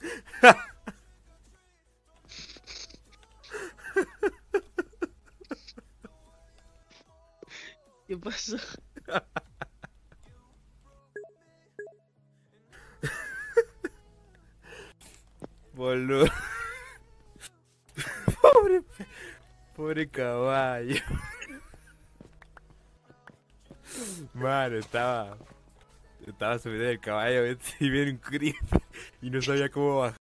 ¿Qué pasó? Pobre, pobre caballo. Mano, estaba. Estaba subiendo el caballo y viene un creep y no sabía cómo bajar.